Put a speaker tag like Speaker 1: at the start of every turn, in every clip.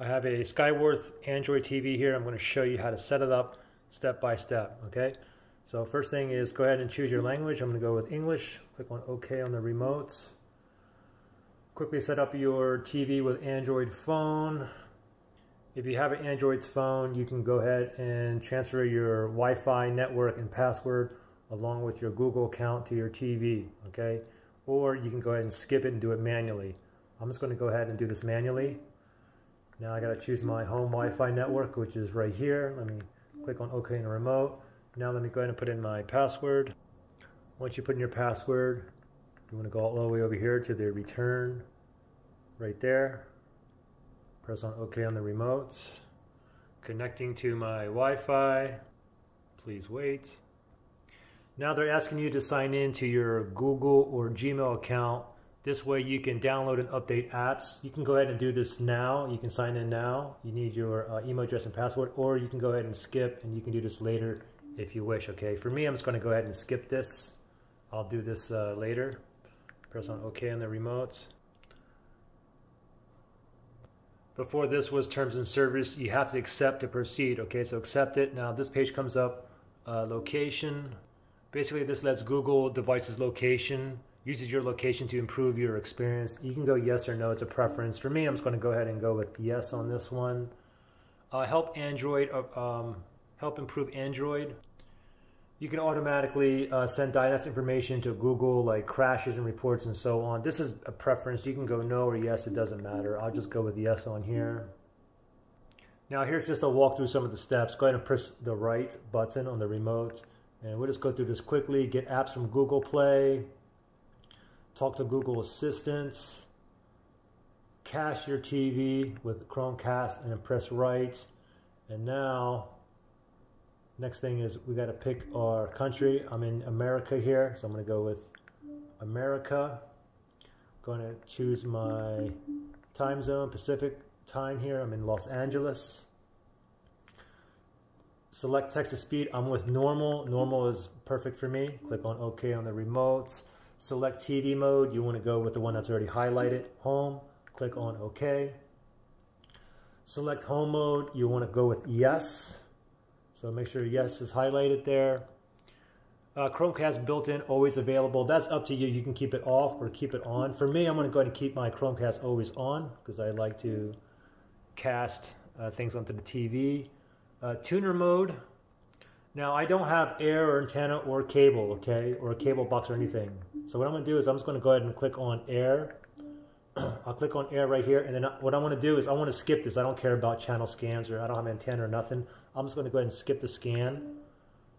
Speaker 1: I have a Skyworth Android TV here. I'm going to show you how to set it up step by step, okay? So first thing is go ahead and choose your language. I'm going to go with English. Click on OK on the remotes. Quickly set up your TV with Android phone. If you have an Android phone, you can go ahead and transfer your Wi-Fi network and password along with your Google account to your TV, okay? Or you can go ahead and skip it and do it manually. I'm just going to go ahead and do this manually. Now I got to choose my home Wi-Fi network, which is right here. Let me click on OK in the remote. Now let me go ahead and put in my password. Once you put in your password, you want to go all the way over here to the return right there. Press on OK on the remote. Connecting to my Wi-Fi. Please wait. Now they're asking you to sign in to your Google or Gmail account this way you can download and update apps. You can go ahead and do this now. You can sign in now. You need your uh, email address and password, or you can go ahead and skip and you can do this later if you wish, okay? For me, I'm just gonna go ahead and skip this. I'll do this uh, later. Press on OK on the remote. Before this was terms and service, you have to accept to proceed, okay? So accept it. Now this page comes up, uh, location. Basically this lets Google devices location uses your location to improve your experience. You can go yes or no, it's a preference. For me, I'm just gonna go ahead and go with yes on this one. Uh, help Android, uh, um, help improve Android. You can automatically uh, send DNS information to Google, like crashes and reports and so on. This is a preference. You can go no or yes, it doesn't matter. I'll just go with yes on here. Now here's just a walk through some of the steps. Go ahead and press the right button on the remote. And we'll just go through this quickly. Get apps from Google Play talk to Google Assistant, cache your TV with Chromecast and press right. And now, next thing is we got to pick our country. I'm in America here, so I'm going to go with America. going to choose my time zone, Pacific time here. I'm in Los Angeles. Select text to speed. I'm with normal. Normal is perfect for me. Click on OK on the remote. Select TV mode. You want to go with the one that's already highlighted, home. Click on OK. Select home mode. You want to go with yes. So make sure yes is highlighted there. Uh, Chromecast built-in, always available. That's up to you. You can keep it off or keep it on. For me, I'm going to go ahead and keep my Chromecast always on because I like to cast uh, things onto the TV. Uh, tuner mode, now I don't have air or antenna or cable, okay, or a cable box or anything. So what I'm gonna do is I'm just gonna go ahead and click on air. I'll click on air right here, and then what I wanna do is I wanna skip this. I don't care about channel scans or I don't have antenna or nothing. I'm just gonna go ahead and skip the scan.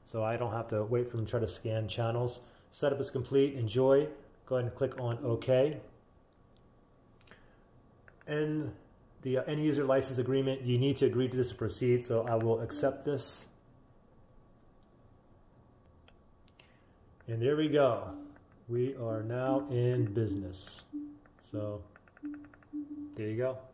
Speaker 1: So I don't have to wait for them to try to scan channels. Setup is complete, enjoy. Go ahead and click on OK. And the uh, end user license agreement, you need to agree to this to proceed, so I will accept this. And there we go. We are now in business. So there you go.